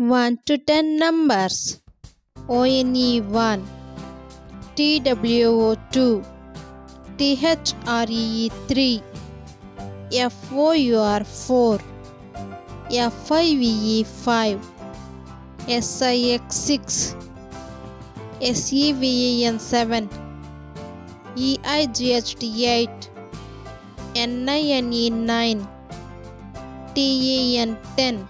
1 to 10 numbers. ONE. 1 TWO. 2 THREE. 3 FOUR. 4 FIVE. 5 SIX. 6 SEVEN. 7 EIGHT. 8 NINE. 9 TAN 10